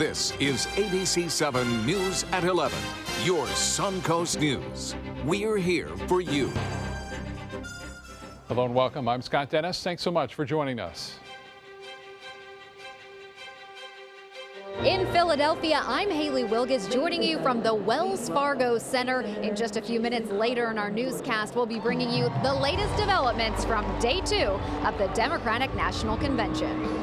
This is ABC 7 News at 11, your Suncoast News. We're here for you. Hello and welcome. I'm Scott Dennis. Thanks so much for joining us. In Philadelphia, I'm Haley Wilgus joining you from the Wells Fargo Center. In just a few minutes later in our newscast, we'll be bringing you the latest developments from day two of the Democratic National Convention.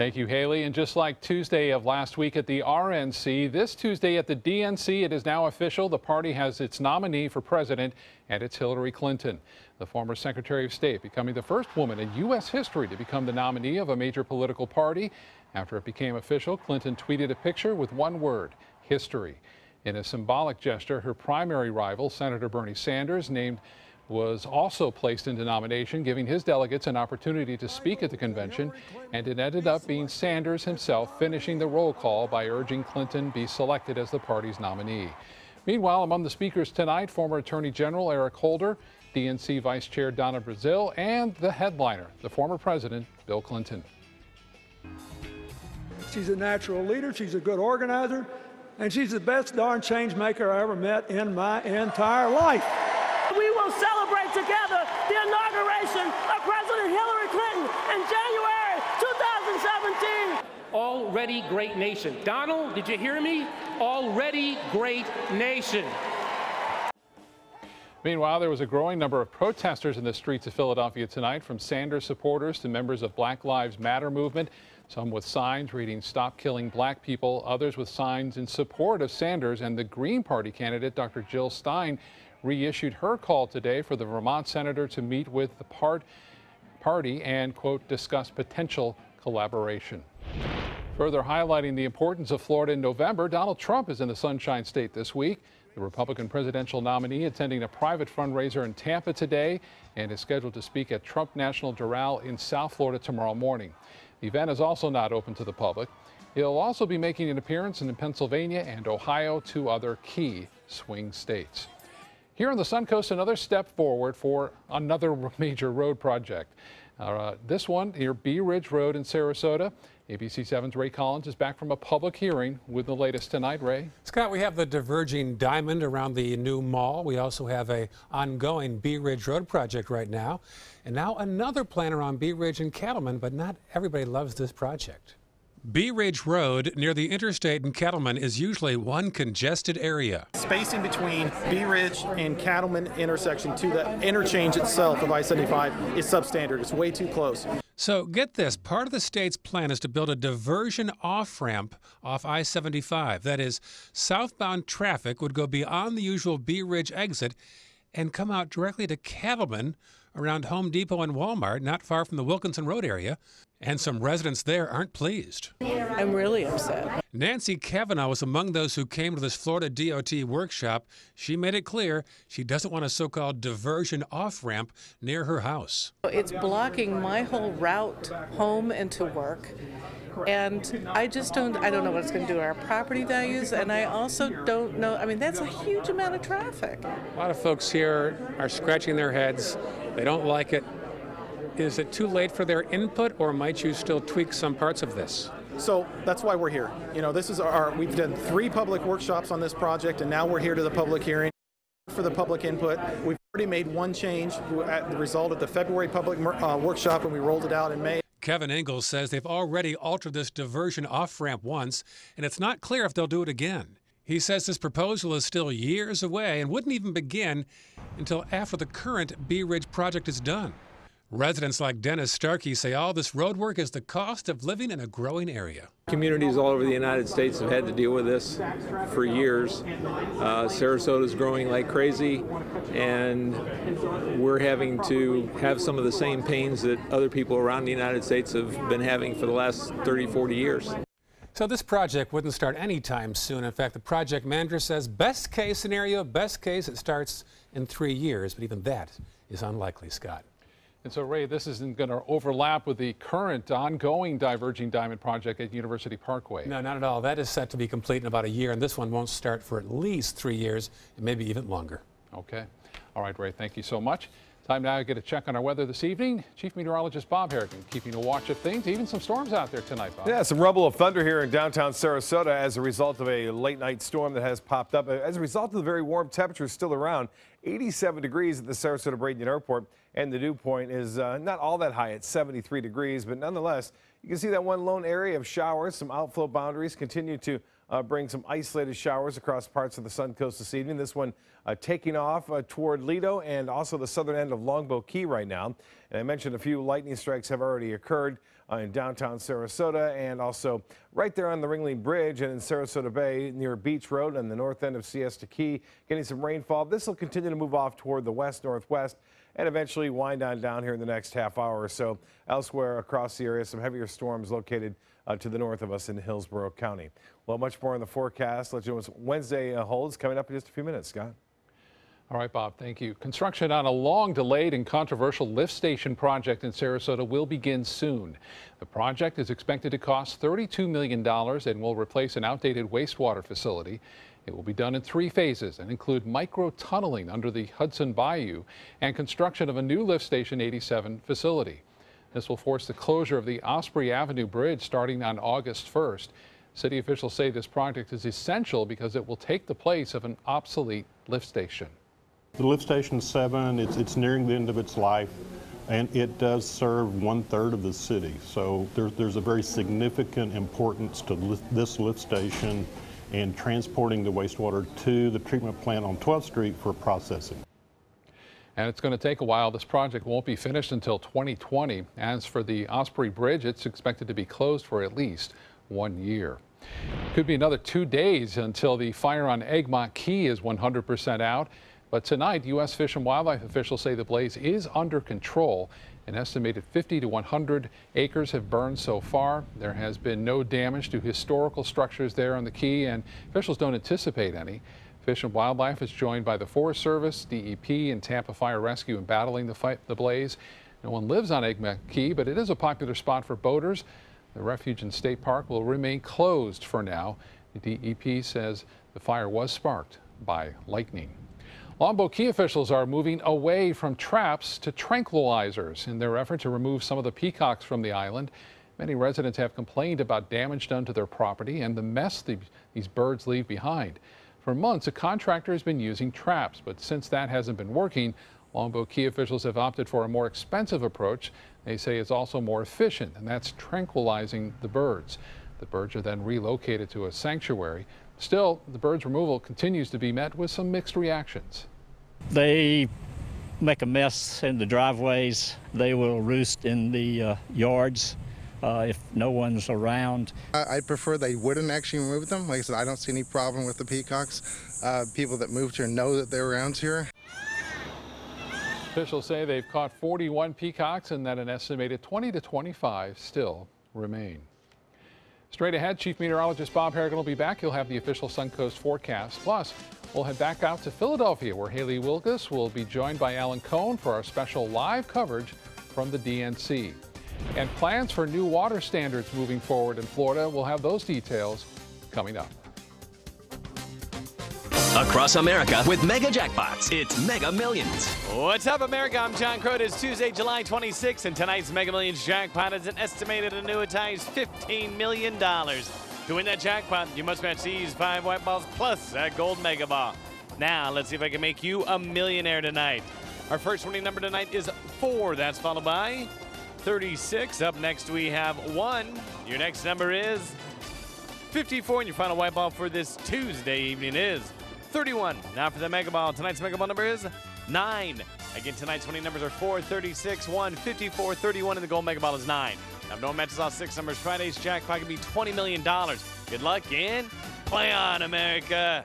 Thank you, Haley. And just like Tuesday of last week at the RNC, this Tuesday at the DNC, it is now official. The party has its nominee for president, and it's Hillary Clinton, the former Secretary of State, becoming the first woman in U.S. history to become the nominee of a major political party. After it became official, Clinton tweeted a picture with one word, history. In a symbolic gesture, her primary rival, Senator Bernie Sanders, named was also placed into nomination, giving his delegates an opportunity to speak at the convention, and it ended up being Sanders himself finishing the roll call by urging Clinton be selected as the party's nominee. Meanwhile, among the speakers tonight, former Attorney General Eric Holder, DNC Vice Chair Donna Brazile, and the headliner, the former President Bill Clinton. She's a natural leader, she's a good organizer, and she's the best darn change maker I ever met in my entire life. We will celebrate together the inauguration of President Hillary Clinton in January 2017. Already great nation. Donald, did you hear me? Already great nation. Meanwhile, there was a growing number of protesters in the streets of Philadelphia tonight, from Sanders supporters to members of Black Lives Matter movement, some with signs reading Stop Killing Black People, others with signs in support of Sanders and the Green Party candidate, Dr. Jill Stein, reissued her call today for the Vermont senator to meet with the part, party and, quote, discuss potential collaboration. Further highlighting the importance of Florida in November, Donald Trump is in the Sunshine State this week. The Republican presidential nominee attending a private fundraiser in Tampa today and is scheduled to speak at Trump National Doral in South Florida tomorrow morning. The event is also not open to the public. He'll also be making an appearance in Pennsylvania and Ohio, two other key swing states. Here on the Suncoast, another step forward for another major road project. Uh, this one near Bee Ridge Road in Sarasota. ABC 7's Ray Collins is back from a public hearing with the latest tonight. Ray. Scott, we have the diverging diamond around the new mall. We also have a ongoing Bee Ridge Road project right now. And now another plan around Bee Ridge and Cattleman, but not everybody loves this project. Bee Ridge Road near the interstate in Cattleman is usually one congested area. Spacing between Bee Ridge and Cattleman intersection to the interchange itself of I-75 is substandard. It's way too close. So get this, part of the state's plan is to build a diversion off-ramp off I-75. That is, southbound traffic would go beyond the usual Bee Ridge exit and come out directly to Cattleman around Home Depot and Walmart, not far from the Wilkinson Road area. And some residents there aren't pleased. I'm really upset. Nancy Kavanaugh was among those who came to this Florida DOT workshop. She made it clear she doesn't want a so called diversion off ramp near her house. It's blocking my whole route home and to work. And I just don't, I don't know what it's going to do to our property values. And I also don't know, I mean, that's a huge amount of traffic. A lot of folks here are scratching their heads. They don't like it. Is it too late for their input, or might you still tweak some parts of this? So that's why we're here. You know, this is our, we've done three public workshops on this project, and now we're here to the public hearing for the public input. We've already made one change at the result of the February public uh, workshop, and we rolled it out in May. Kevin Engels says they've already altered this diversion off ramp once, and it's not clear if they'll do it again. He says this proposal is still years away and wouldn't even begin until after the current Bee Ridge project is done. Residents like Dennis Starkey say all this road work is the cost of living in a growing area. Communities all over the United States have had to deal with this for years. Uh, Sarasota is growing like crazy, and we're having to have some of the same pains that other people around the United States have been having for the last 30, 40 years. So this project wouldn't start anytime soon. In fact, the project manager says best case scenario, best case, it starts in three years, but even that is unlikely, Scott. And so, Ray, this isn't going to overlap with the current ongoing Diverging Diamond project at University Parkway. No, not at all. That is set to be complete in about a year, and this one won't start for at least three years, and maybe even longer. Okay. All right, Ray, thank you so much. Time now to get a check on our weather this evening. Chief Meteorologist Bob Harrigan keeping a watch of things, even some storms out there tonight, Bob. Yeah, some rumble of thunder here in downtown Sarasota as a result of a late night storm that has popped up. As a result of the very warm temperatures still around, 87 degrees at the Sarasota Bradenton Airport, and the dew point is uh, not all that high at 73 degrees, but nonetheless, you can see that one lone area of showers, some outflow boundaries continue to uh, bring some isolated showers across parts of the Sun Coast this evening. This one uh, taking off uh, toward Lido and also the southern end of Longboat Key right now. And I mentioned a few lightning strikes have already occurred uh, in downtown Sarasota and also right there on the Ringling Bridge and in Sarasota Bay near Beach Road and the north end of Siesta Key, getting some rainfall. This will continue to move off toward the west northwest and eventually wind on down here in the next half hour or so. Elsewhere across the area, some heavier storms located uh, to the north of us in Hillsborough County. Well, much more on the forecast. Let's know what Wednesday uh, holds coming up in just a few minutes. Scott. All right, Bob, thank you. Construction on a long delayed and controversial lift station project in Sarasota will begin soon. The project is expected to cost $32 million and will replace an outdated wastewater facility. It will be done in three phases and include micro tunneling under the Hudson Bayou and construction of a new Lift Station 87 facility. This will force the closure of the Osprey Avenue Bridge starting on August 1st. City officials say this project is essential because it will take the place of an obsolete lift station. The lift station 7, it's, it's nearing the end of its life, and it does serve one third of the city. So there, there's a very significant importance to this lift station and transporting the wastewater to the treatment plant on 12th Street for processing. And it's going to take a while. This project won't be finished until 2020. As for the Osprey Bridge, it's expected to be closed for at least one year. Could be another two days until the fire on Egmont Key is 100% out. But tonight, U.S. Fish and Wildlife officials say the blaze is under control. An estimated 50 to 100 acres have burned so far. There has been no damage to historical structures there on the key, and officials don't anticipate any. Fish and Wildlife is joined by the Forest Service, DEP, and Tampa Fire Rescue in battling the, fight, the blaze. No one lives on Egmont Key, but it is a popular spot for boaters. The refuge and state park will remain closed for now. The DEP says the fire was sparked by lightning. Longboat Key officials are moving away from traps to tranquilizers in their effort to remove some of the peacocks from the island. Many residents have complained about damage done to their property and the mess the, these birds leave behind. For months, a contractor has been using traps, but since that hasn't been working, Longboat Key officials have opted for a more expensive approach. They say it's also more efficient, and that's tranquilizing the birds. The birds are then relocated to a sanctuary. Still, the birds removal continues to be met with some mixed reactions. They make a mess in the driveways. They will roost in the uh, yards uh, if no one's around. I, would prefer they wouldn't actually remove them. Like I said, I don't see any problem with the peacocks. Uh, people that moved here know that they're around here. Officials say they've caught 41 peacocks and that an estimated 20 to 25 still remain. Straight ahead, Chief Meteorologist Bob Harrigan will be back. He'll have the official Suncoast forecast. Plus, we'll head back out to Philadelphia, where Haley Wilgus will be joined by Alan Cohn for our special live coverage from the DNC. And plans for new water standards moving forward in Florida. We'll have those details coming up across America with mega jackpots. It's Mega Millions. What's up, America? I'm John Crota. It's Tuesday, July 26th, and tonight's Mega Millions jackpot is an estimated annuitized $15 million. To win that jackpot, you must match these five white balls plus that gold mega ball. Now, let's see if I can make you a millionaire tonight. Our first winning number tonight is four. That's followed by 36. Up next, we have one. Your next number is 54, and your final white ball for this Tuesday evening is 31. Now for the Mega Ball. Tonight's Mega Ball number is 9. Again, tonight's winning numbers are 4, 36, 1, 54, 31, and the gold Mega Ball is 9. Now, no matches all six numbers, Friday's jackpot could be $20 million. Good luck and play on, America.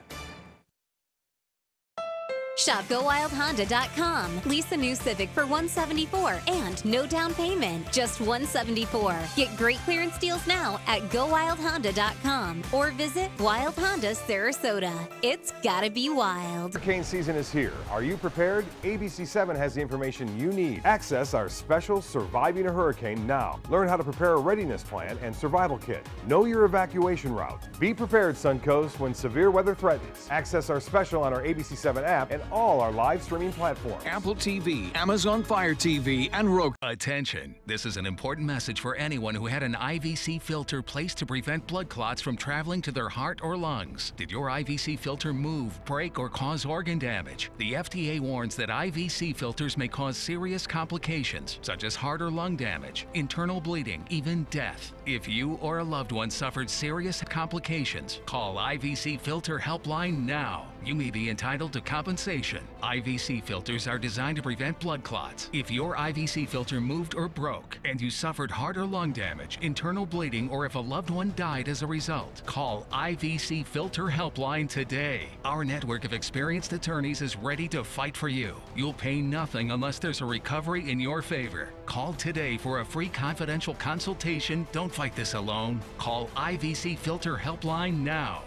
Shop GoWildHonda.com. Lease a new Civic for 174 and no down payment, just 174. Get great clearance deals now at GoWildHonda.com or visit Wild Honda Sarasota. It's gotta be wild. Hurricane season is here. Are you prepared? ABC7 has the information you need. Access our special Surviving a Hurricane now. Learn how to prepare a readiness plan and survival kit. Know your evacuation route. Be prepared, Suncoast, when severe weather threatens. Access our special on our ABC7 app and all our live streaming platforms. Apple TV, Amazon Fire TV, and Roku. Attention! This is an important message for anyone who had an IVC filter placed to prevent blood clots from traveling to their heart or lungs. Did your IVC filter move, break, or cause organ damage? The FDA warns that IVC filters may cause serious complications, such as heart or lung damage, internal bleeding, even death. If you or a loved one suffered serious complications, call IVC Filter Helpline now. You may be entitled to compensation. IVC filters are designed to prevent blood clots. If your IVC filter moved or broke and you suffered heart or lung damage, internal bleeding, or if a loved one died as a result, call IVC Filter Helpline today. Our network of experienced attorneys is ready to fight for you. You'll pay nothing unless there's a recovery in your favor. Call today for a free confidential consultation. Don't fight this alone. Call IVC Filter Helpline now.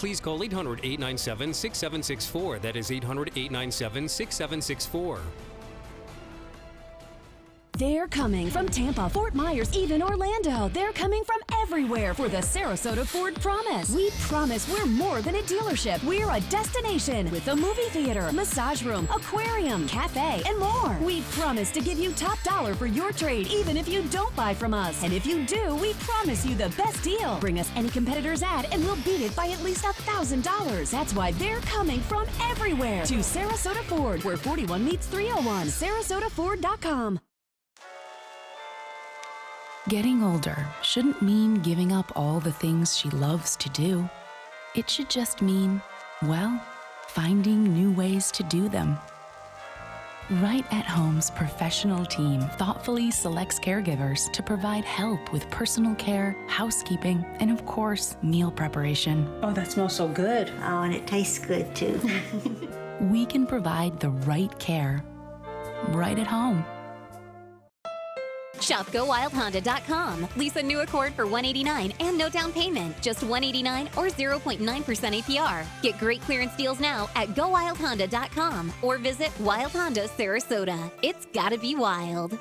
Please call 800 897 6764. That is 800 897 6764. They're coming from Tampa, Fort Myers, even Orlando. They're coming from everywhere for the Sarasota Ford Promise. We promise we're more than a dealership. We're a destination with a movie theater, massage room, aquarium, cafe, and more. We promise to give you top dollar for your trade, even if you don't buy from us. And if you do, we promise you the best deal. Bring us any competitor's ad, and we'll beat it by at least a $1,000. That's why they're coming from everywhere to Sarasota Ford, where 41 meets 301. SarasotaFord.com. Getting older shouldn't mean giving up all the things she loves to do. It should just mean, well, finding new ways to do them. Right at Home's professional team thoughtfully selects caregivers to provide help with personal care, housekeeping, and of course, meal preparation. Oh, that smells so good. Oh, and it tastes good too. We can provide the right care right at home. Shop GoWildHonda.com. Lease a new Accord for 189 and no down payment. Just 189 or 0.9% APR. Get great clearance deals now at GoWildHonda.com or visit Wild Honda Sarasota. It's gotta be wild.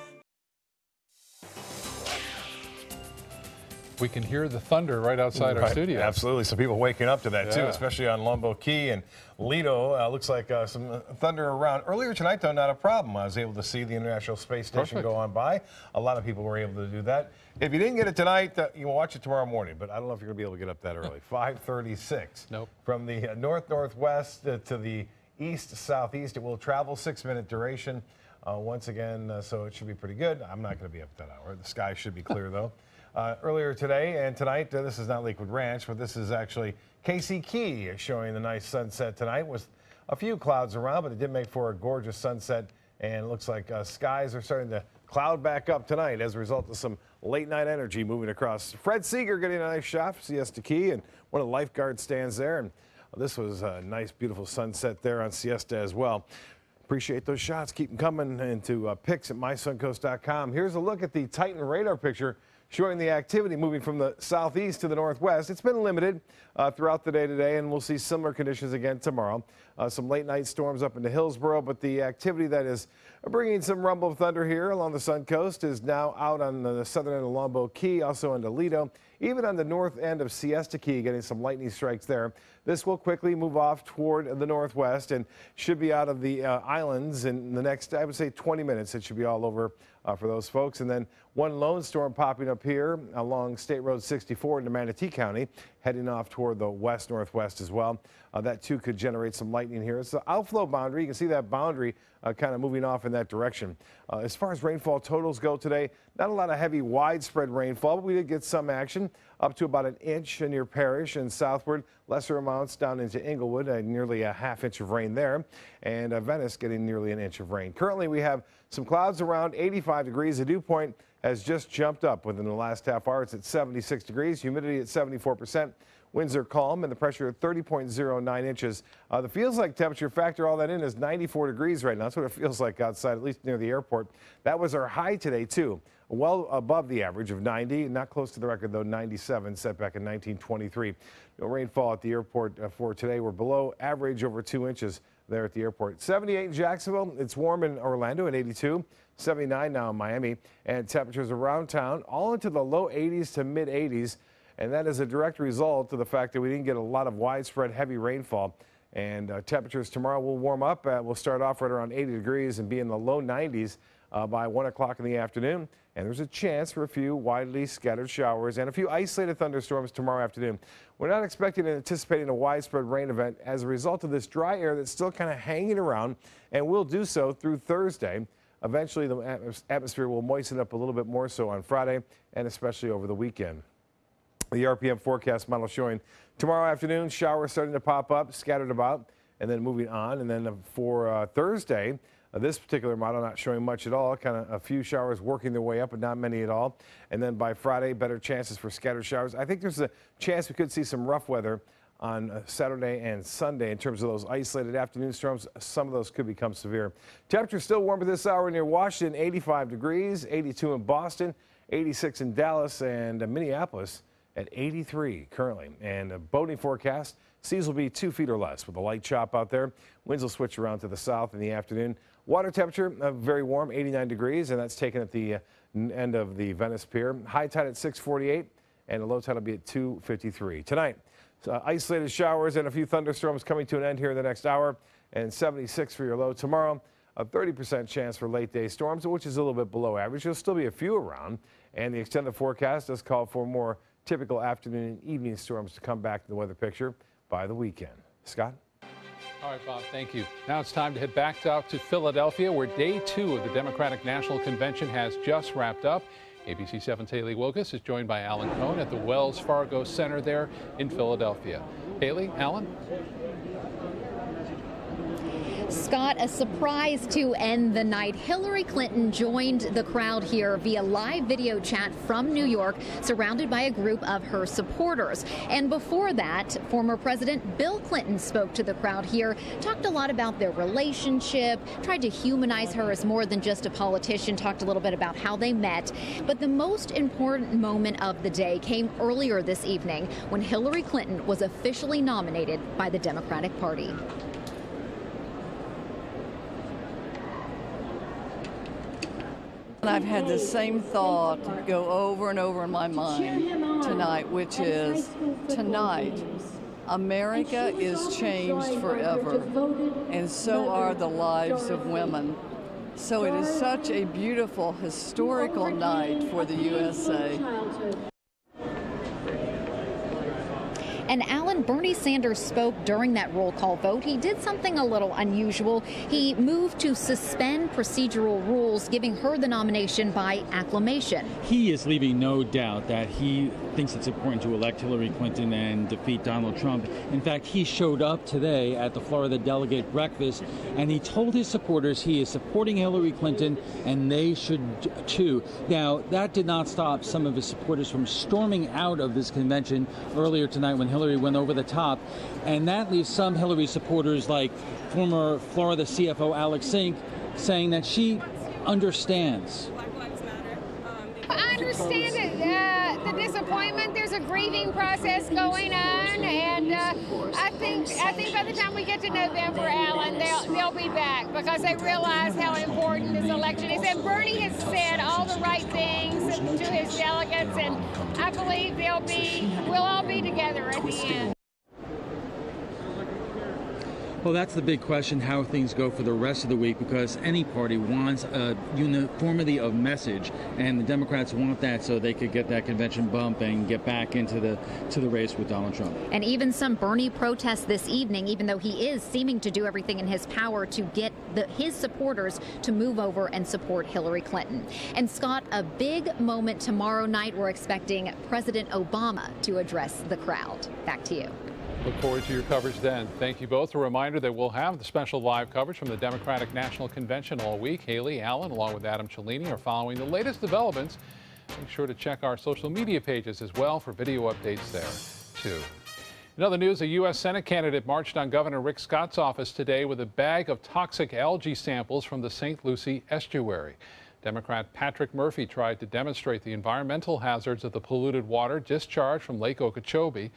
We can hear the thunder right outside our studio. Absolutely. So people waking up to that too, especially on Longboat Key and Lido. Uh, looks like uh, some thunder around. Earlier tonight, though, not a problem. I was able to see the International Space Station Perfect. go on by. A lot of people were able to do that. If you didn't get it tonight, uh, you will watch it tomorrow morning. But I don't know if you're going to be able to get up that early. 5:36. Nope. From the uh, north northwest uh, to the east southeast, it will travel six minute duration. Uh, once again, uh, so it should be pretty good. I'm not going to be up that hour. The sky should be clear though. Uh, earlier today and tonight, uh, this is not Lakewood Ranch, but this is actually Casey Key showing the nice sunset tonight with a few clouds around, but it did make for a gorgeous sunset. And it looks like uh, skies are starting to cloud back up tonight as a result of some late night energy moving across. Fred Seeger getting a nice shot for Siesta Key, and one of the lifeguard stands there. And this was a nice, beautiful sunset there on Siesta as well. Appreciate those shots. Keep them coming into uh, pics at mysuncoast.com. Here's a look at the Titan radar picture showing the activity moving from the southeast to the northwest. It's been limited uh, throughout the day today, and we'll see similar conditions again tomorrow. Uh, some late night storms up into Hillsborough, but the activity that is bringing some rumble of thunder here along the sun coast is now out on the southern end of Longboat Key, also into Lido, even on the north end of Siesta Key, getting some lightning strikes there. This will quickly move off toward the northwest and should be out of the uh, islands in the next, I would say, 20 minutes. It should be all over uh, for those folks. And then one lone storm popping up here along State Road 64 into Manatee County, heading off toward the west northwest as well. Uh, that too could generate some lightning here. It's the outflow boundary. You can see that boundary uh, kind of moving off in that direction. Uh, as far as rainfall totals go today, not a lot of heavy widespread rainfall, but we did get some action up to about an inch near Parrish and southward. Lesser amounts down into Englewood, uh, nearly a half inch of rain there, and uh, Venice getting nearly an inch of rain. Currently, we have some clouds around 85 degrees. The dew point has just jumped up within the last half hour. It's at 76 degrees, humidity at 74 percent. Winds are calm and the pressure at 30.09 inches. Uh, the feels like temperature factor all that in is 94 degrees right now. That's what it feels like outside, at least near the airport. That was our high today, too. Well above the average of 90, not close to the record, though, 97 set back in 1923. No rainfall at the airport uh, for today. We're below average over two inches there at the airport. 78 in Jacksonville. It's warm in Orlando at 82. 79 now in Miami. And temperatures around town all into the low 80s to mid 80s. And that is a direct result of the fact that we didn't get a lot of widespread heavy rainfall And uh, temperatures tomorrow will warm up. Uh, we'll start off right around 80 degrees and be in the low 90s uh, by 1 o'clock in the afternoon. And there's a chance for a few widely scattered showers and a few isolated thunderstorms tomorrow afternoon. We're not expecting and anticipating a widespread rain event as a result of this dry air that's still kind of hanging around and will do so through Thursday. Eventually, the atmosphere will moisten up a little bit more so on Friday and especially over the weekend. The RPM forecast model showing tomorrow afternoon showers starting to pop up, scattered about, and then moving on. And then for uh, Thursday, uh, this particular model not showing much at all, kind of a few showers working their way up, but not many at all. And then by Friday, better chances for scattered showers. I think there's a chance we could see some rough weather on uh, Saturday and Sunday in terms of those isolated afternoon storms. Some of those could become severe. Temperature still warm at this hour near Washington, 85 degrees, 82 in Boston, 86 in Dallas and uh, Minneapolis at 83 currently. And a boating forecast, seas will be two feet or less with a light chop out there. Winds will switch around to the south in the afternoon. Water temperature uh, very warm, 89 degrees, and that's taken at the uh, end of the Venice Pier. High tide at 648 and a low tide will be at 253. Tonight, uh, isolated showers and a few thunderstorms coming to an end here in the next hour and 76 for your low tomorrow. A 30% chance for late day storms, which is a little bit below average. There'll still be a few around, and the extended forecast does call for more typical afternoon and evening storms to come back to the weather picture by the weekend. Scott? All right, Bob, thank you. Now it's time to head back out to Philadelphia, where day two of the Democratic National Convention has just wrapped up. ABC 7's Haley Wilgus is joined by Alan Cohn at the Wells Fargo Center there in Philadelphia. Haley, Alan? Scott, a surprise to end the night. Hillary Clinton joined the crowd here via live video chat from New York, surrounded by a group of her supporters. And before that, former President Bill Clinton spoke to the crowd here, talked a lot about their relationship, tried to humanize her as more than just a politician, talked a little bit about how they met. But the most important moment of the day came earlier this evening when Hillary Clinton was officially nominated by the Democratic Party. I've had the same thought go over and over in my mind tonight, which is tonight, America is changed forever, and so are the lives of women. So it is such a beautiful historical night for the USA. And Alan, Bernie Sanders spoke during that roll call vote. He did something a little unusual. He moved to suspend procedural rules, giving her the nomination by acclamation. He is leaving no doubt that he thinks it's important to elect Hillary Clinton and defeat Donald Trump. In fact, he showed up today at the Florida delegate breakfast and he told his supporters he is supporting Hillary Clinton and they should too. Now, that did not stop some of his supporters from storming out of this convention earlier tonight when Hillary Hillary went over the top. And that leaves some Hillary supporters, like former Florida CFO Alex Sink, saying that she understands. I understand it, the disappointment. A grieving process going on, and uh, I think I think by the time we get to November, Alan, they'll they'll be back because they realize how important this election is. And Bernie has said all the right things to his delegates, and I believe they'll be we'll all be together at the end. Well, that's the big question how things go for the rest of the week because any party wants a uniformity of message, and the Democrats want that so they could get that convention bump and get back into the to the race with Donald Trump. And even some Bernie protests this evening, even though he is seeming to do everything in his power to get the, his supporters to move over and support Hillary Clinton. And Scott, a big moment tomorrow night. We're expecting President Obama to address the crowd. Back to you. Look forward to your coverage then. Thank you both. A reminder that we'll have the special live coverage from the Democratic National Convention all week. Haley Alan, along with Adam Cellini, are following the latest developments. Make sure to check our social media pages as well for video updates there, too. In other news, a U.S. Senate candidate marched on Governor Rick Scott's office today with a bag of toxic algae samples from the St. Lucie estuary. Democrat Patrick Murphy tried to demonstrate the environmental hazards of the polluted water discharged from Lake Okeechobee.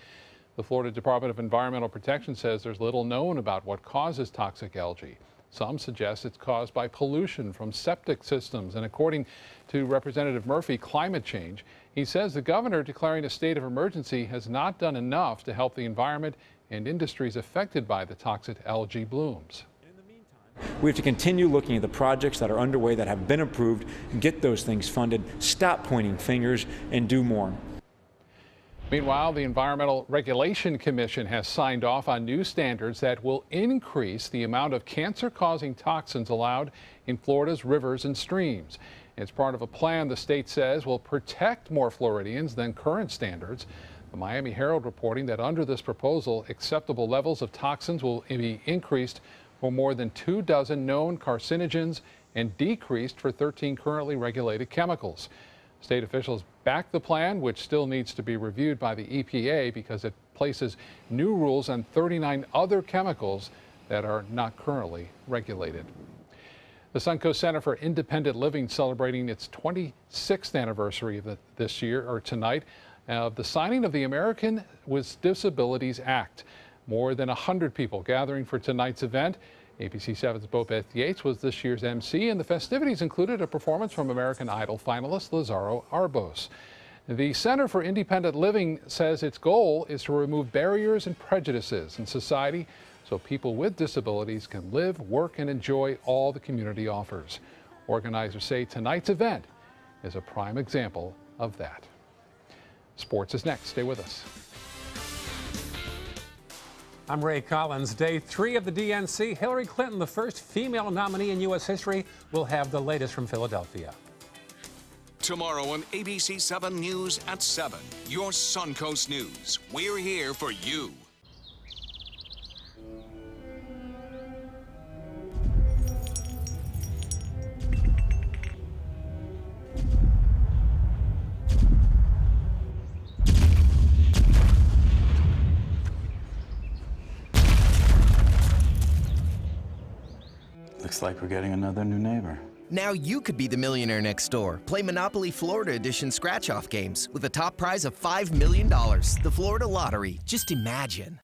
The Florida Department of Environmental Protection says there's little known about what causes toxic algae. Some suggest it's caused by pollution from septic systems. And according to Representative Murphy, climate change He says the governor declaring a state of emergency has not done enough to help the environment and industries affected by the toxic algae blooms. We have to continue looking at the projects that are underway that have been approved, get those things funded, stop pointing fingers, and do more. Meanwhile, the Environmental Regulation Commission has signed off on new standards that will increase the amount of cancer causing toxins allowed in Florida's rivers and streams. It's part of a plan the state says will protect more Floridians than current standards. The Miami Herald reporting that under this proposal, acceptable levels of toxins will be increased for more than two dozen known carcinogens and decreased for 13 currently regulated chemicals. State officials back the plan, which still needs to be reviewed by the EPA because it places new rules on 39 other chemicals that are not currently regulated. The Suncoast Center for Independent Living celebrating its 26th anniversary this year or tonight uh, of the signing of the American with Disabilities Act. More than 100 people gathering for tonight's event. ABC 7's Bo Beth Yates was this year's MC, and the festivities included a performance from American Idol finalist Lazaro Arbos. The Center for Independent Living says its goal is to remove barriers and prejudices in society so people with disabilities can live, work, and enjoy all the community offers. Organizers say tonight's event is a prime example of that. Sports is next. Stay with us. I'm Ray Collins. Day three of the DNC. Hillary Clinton, the first female nominee in U.S. history, will have the latest from Philadelphia. Tomorrow on ABC 7 News at 7, your Suncoast News. We're here for you. Looks like we're getting another new neighbor. Now you could be the millionaire next door. Play Monopoly Florida Edition scratch off games with a top prize of $5 million. The Florida Lottery. Just imagine.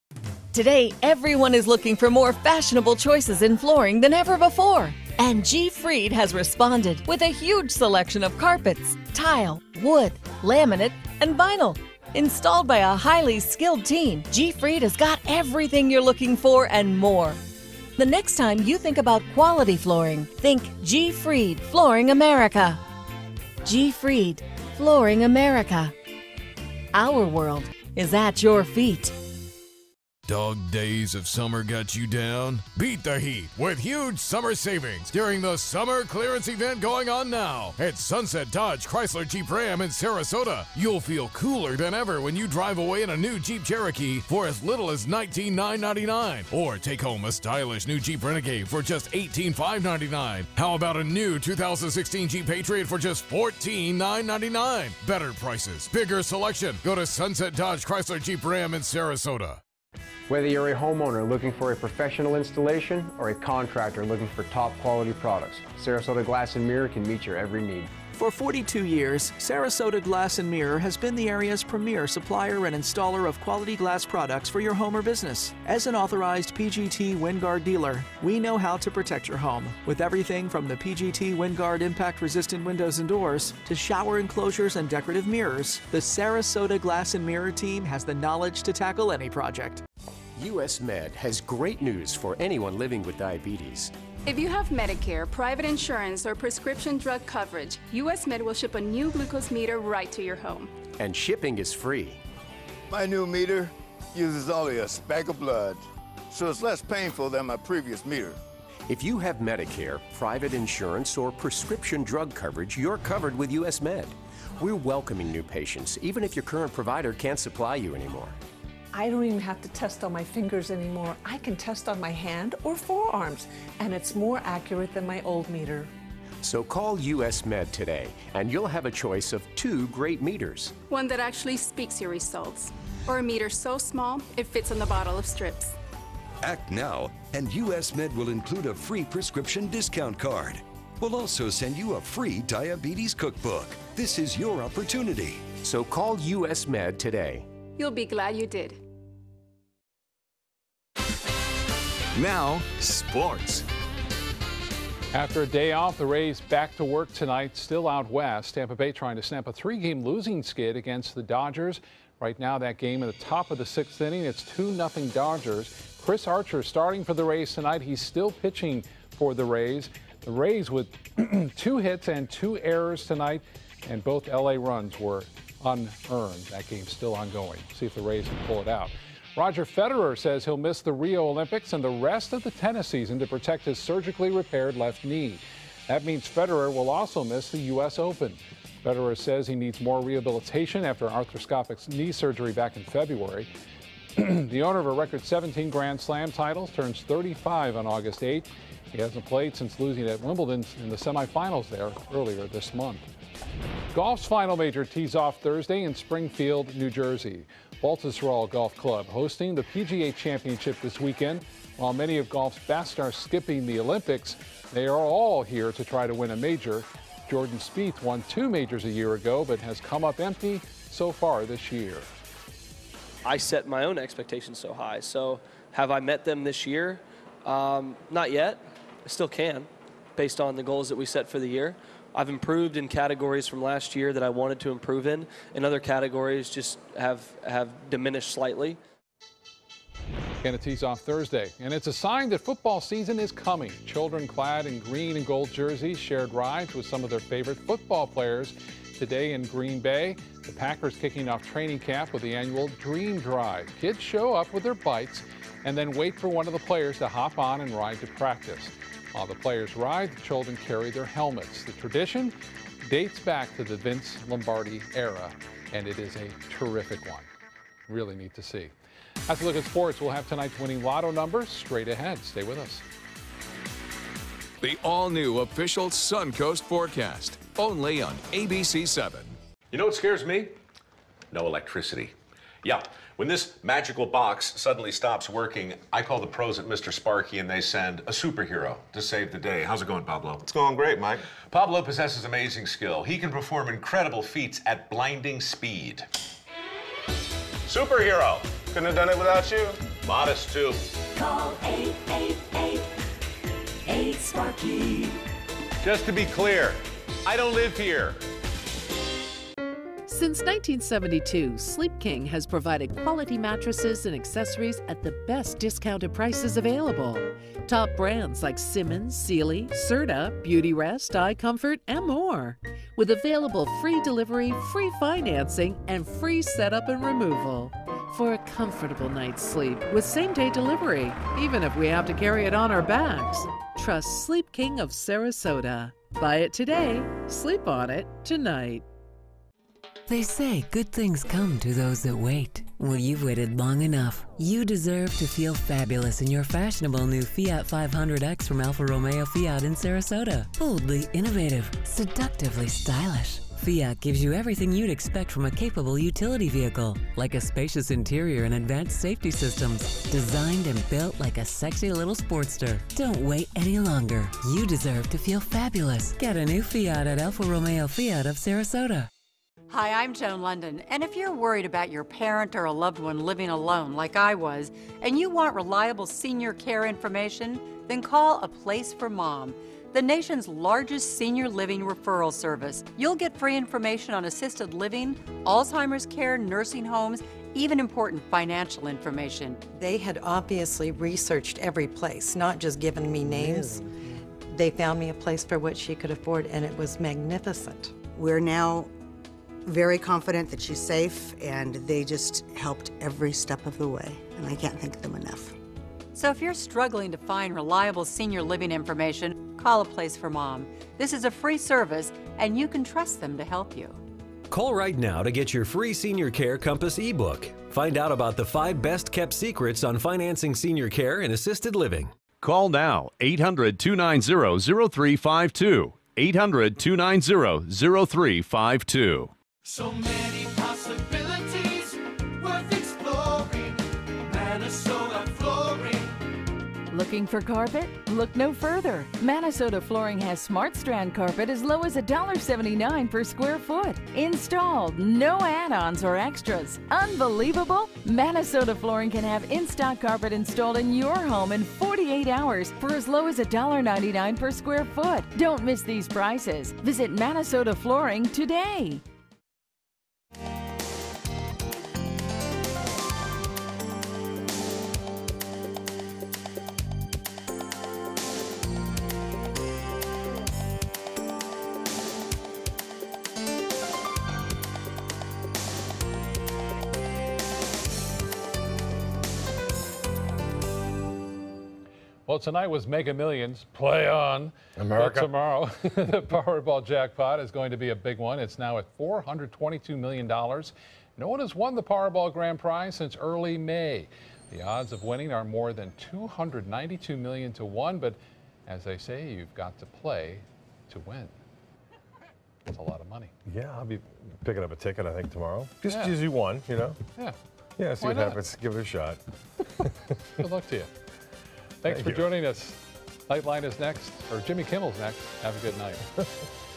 Today, everyone is looking for more fashionable choices in flooring than ever before. And G. Fried has responded with a huge selection of carpets, tile, wood, laminate, and vinyl. Installed by a highly skilled team, G. Fried has got everything you're looking for and more. The next time you think about quality flooring, think G Fried Flooring America. G Fried Flooring America. Our world is at your feet. Dog days of summer got you down? Beat the heat with huge summer savings during the summer clearance event going on now at Sunset Dodge Chrysler Jeep Ram in Sarasota. You'll feel cooler than ever when you drive away in a new Jeep Cherokee for as little as 19,999 or take home a stylish new Jeep Renegade for just 18,599. How about a new 2016 Jeep Patriot for just 14,999? Better prices, bigger selection. Go to Sunset Dodge Chrysler Jeep Ram in Sarasota. Whether you're a homeowner looking for a professional installation or a contractor looking for top quality products, Sarasota Glass and Mirror can meet your every need. For 42 years, Sarasota Glass and Mirror has been the area's premier supplier and installer of quality glass products for your home or business. As an authorized PGT WinGuard dealer, we know how to protect your home with everything from the PGT WinGuard impact resistant windows and doors to shower enclosures and decorative mirrors. The Sarasota Glass and Mirror team has the knowledge to tackle any project. US Med has great news for anyone living with diabetes. If you have Medicare, private insurance, or prescription drug coverage, US Med will ship a new glucose meter right to your home. And shipping is free. My new meter uses only a speck of blood, so it's less painful than my previous meter. If you have Medicare, private insurance, or prescription drug coverage, you're covered with US Med. We're welcoming new patients, even if your current provider can't supply you anymore. I don't even have to test on my fingers anymore. I can test on my hand or forearms, and it's more accurate than my old meter. So call US Med today, and you'll have a choice of two great meters. One that actually speaks your results, or a meter so small it fits on the bottle of strips. Act now, and US Med will include a free prescription discount card. We'll also send you a free diabetes cookbook. This is your opportunity. So call US Med today. You'll be glad you did. Now, sports. After a day off, the Rays back to work tonight, still out west. Tampa Bay trying to snap a three-game losing skid against the Dodgers. Right now, that game in the top of the sixth inning, it's 2-0 Dodgers. Chris Archer starting for the Rays tonight. He's still pitching for the Rays. The Rays with two hits and two errors tonight, and both LA runs were unearned. That game's still ongoing. See if the Rays can pull it out. Roger Federer says he'll miss the Rio Olympics and the rest of the tennis season to protect his surgically repaired left knee. That means Federer will also miss the U.S. Open. Federer says he needs more rehabilitation after arthroscopic knee surgery back in February. the owner of a record 17 Grand Slam titles turns 35 on August 8. He hasn't played since losing at Wimbledon in the semifinals there earlier this month. Golf's final major tees off Thursday in Springfield, New Jersey. Baltusrol Golf Club hosting the PGA Championship this weekend. While many of golf's best are skipping the Olympics, they are all here to try to win a major. Jordan Spieth won two majors a year ago, but has come up empty so far this year. I set my own expectations so high. So have I met them this year? Um, not yet. I still can, based on the goals that we set for the year. I've improved in categories from last year that I wanted to improve in. and other categories, just have have diminished slightly. Gonna tease off Thursday, and it's a sign that football season is coming. Children clad in green and gold jerseys shared rides with some of their favorite football players. Today in Green Bay, the Packers kicking off training camp with the annual Dream Drive. Kids show up with their bikes and then wait for one of the players to hop on and ride to practice. While the players ride, the children carry their helmets. The tradition dates back to the Vince Lombardi era, and it is a terrific one. Really neat to see. That's a look at sports. We'll have tonight's winning lotto numbers straight ahead. Stay with us. The all-new official Suncoast forecast, only on ABC 7. You know what scares me? No electricity. Yeah, when this magical box suddenly stops working, I call the pros at Mr. Sparky and they send a superhero to save the day. How's it going, Pablo? It's going great, Mike. Pablo possesses amazing skill. He can perform incredible feats at blinding speed. Superhero! Couldn't have done it without you. Modest, too. Call 888 8 Sparky. Just to be clear, I don't live here. Since 1972, Sleep King has provided quality mattresses and accessories at the best discounted prices available. Top brands like Simmons, Sealy, Serta, Beautyrest, iComfort, and more. With available free delivery, free financing, and free setup and removal. For a comfortable night's sleep with same day delivery, even if we have to carry it on our backs. Trust Sleep King of Sarasota. Buy it today, sleep on it tonight. They say good things come to those that wait. Well, you've waited long enough. You deserve to feel fabulous in your fashionable new Fiat 500X from Alfa Romeo Fiat in Sarasota. Boldly innovative, seductively stylish. Fiat gives you everything you'd expect from a capable utility vehicle, like a spacious interior and advanced safety systems, designed and built like a sexy little sportster. Don't wait any longer. You deserve to feel fabulous. Get a new Fiat at Alfa Romeo Fiat of Sarasota. Hi, I'm Joan London, and if you're worried about your parent or a loved one living alone like I was, and you want reliable senior care information, then call A Place for Mom, the nation's largest senior living referral service. You'll get free information on assisted living, Alzheimer's care, nursing homes, even important financial information. They had obviously researched every place, not just given me names. They found me a place for what she could afford, and it was magnificent. We're now very confident that she's safe, and they just helped every step of the way, and I can't thank them enough. So if you're struggling to find reliable senior living information, call a place for mom. This is a free service, and you can trust them to help you. Call right now to get your free Senior Care Compass ebook. Find out about the five best kept secrets on financing senior care and assisted living. Call now 800 290 0352. 800 290 0352. So many possibilities worth exploring. Manasota flooring. Looking for carpet? Look no further. Manasota Flooring has Smart Strand carpet as low as $1.79 per square foot. Installed, no add ons or extras. Unbelievable? Manasota Flooring can have in stock carpet installed in your home in 48 hours for as low as $1.99 per square foot. Don't miss these prices. Visit Manasota Flooring today. Well, tonight was Mega Millions. Play on. America. But tomorrow, the Powerball jackpot is going to be a big one. It's now at $422 million. No one has won the Powerball grand prize since early May. The odds of winning are more than 292 million to one, but as they say, you've got to play to win. That's a lot of money. Yeah, I'll be picking up a ticket, I think, tomorrow. Just Yeah. you one, you know? Yeah. Yeah, see Why what not? happens. Give it a shot. Good luck to you. Thanks Thank for you. joining us. Nightline is next, or Jimmy Kimmel's next. Have a good night.